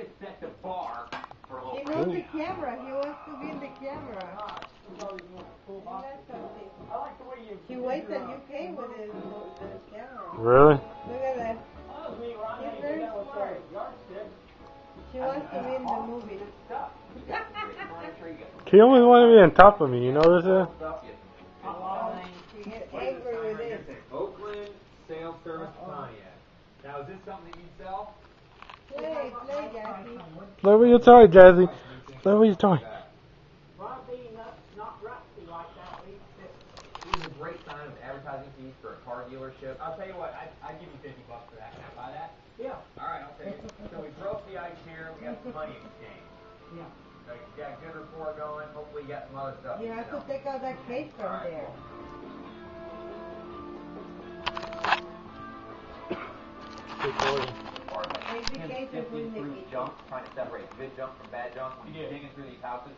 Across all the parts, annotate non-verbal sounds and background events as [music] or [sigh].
you set the bar for a He little knows the camera. He wants to be in the camera. Isn't that something? I like the way you. He waits at UK with his the camera. Really? Look at that. Oh, me, Ron, He's very do that with smart. the? She wants to be in the movie. Stuff. furniture, you get He always wanted to be on top of me. You notice that? stuff, She gets angry with it. Oakland Sales Service Pontiac. Now, is this something that you sell? Play, play, Jackie. Play with your toy, Jazzy. Play with your toy. Ron being not, not rusty like that, we, This is a great sign of advertising fees for a car dealership. I'll tell you what, I, I give you 50 bucks for that. I buy that? yeah, All right, I'll take it. So we broke the ice here. We got some money yeah. Got good going. Hopefully, got stuff. Have to take out that case from there. Or like Take the him case and put sifting through junk, trying to separate good junk from bad junk. When He he's did. digging through these houses,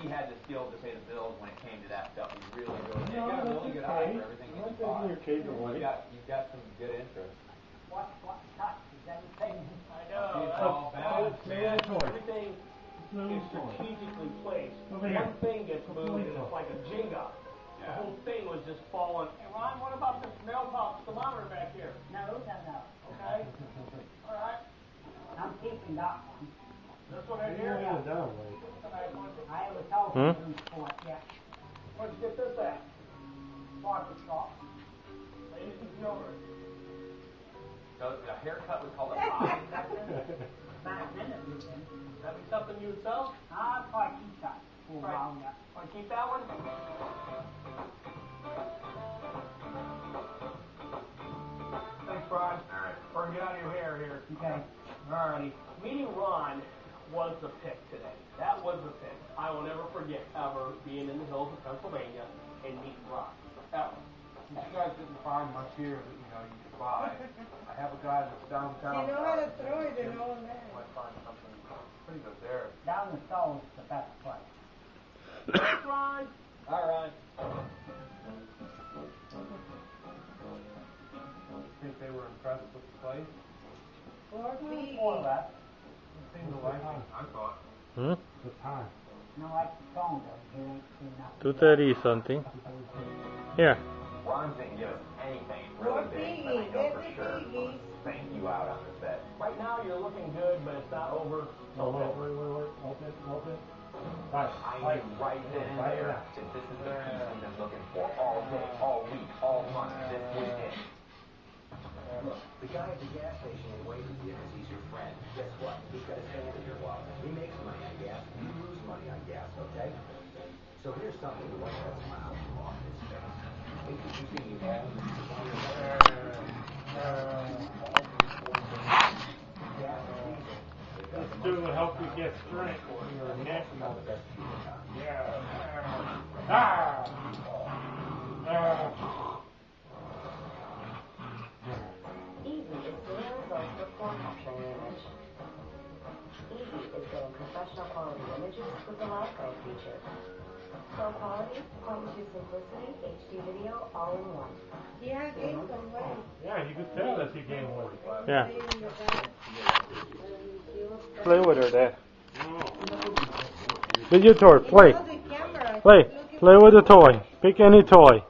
he had the skill to pay the bills when it came to that stuff. He really, really did. No, He's got a that's really good okay. eye for everything I'm he's taking bought. your cage away. You've got, you've got some good interest. What, what touch is everything? I know. It's all balanced, man. Everything is strategically placed. One thing gets moved and it's like a Jenga. The whole thing was just falling. Hey Ron, what about this mailbox thermometer back here? No, that's not. Okay? All right. I'm keeping that one. This one right here? Yeah. That's a nice one. I was told Hmm? to for it, yeah. Where'd you get this at? Barber shop. Ladies and gentlemen. So the haircut was called a [laughs] pie back then? Back it was in. That be something you would sell? I'll probably keep that for Right. while, yeah. Want to keep that one? Thanks, Ron. All right. Or get out of your hair here. Okay. Alrighty. Meeting Ron was the pick today. That was the pick. I will never forget ever being in the hills of Pennsylvania and meeting Ron. Ever. You guys didn't find much here that, you know, you could buy. [laughs] I have a guy that's downtown. You know how to throw it and all that. Might find something pretty good there. Down the stove is the best place. Thanks, Ron. All right. Think they were impressed with the place? Or More me. or less. Seemed to like it, I thought. Hmm? The time. No, like the stone though, you ain't seen nothing. Two thirty something. Here. Ron didn't give us anything really big, but I know for sure thank you out on this bet. Right now you're looking good, but it's not over. Wait, wait, wait, wait, open, open. Right, I knew right then and Right there that this is the piece we've been looking for all day, all week, all month, this weekend. Look, the guy at the gas station will wait because he's your friend. Guess what? He's got his hand in your wallet. He makes money on gas. You lose money on gas, okay? So here's something to wipe that smile off his face. Introducing you to gas and diesel. This dude will help you get strength for your neck. Yeah. Ah! Ah! Quality images with the live guide feature. Pro quality, point to simplicity, HD video, all in one. He has gained some weight. Yeah, you could tell that you gained weight. Yeah. Staying in the back. Play with her there. With your toy. Play. He knows the camera. Play. Play with the toy. Pick any toy.